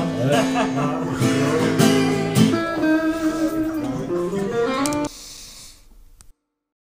Yeah.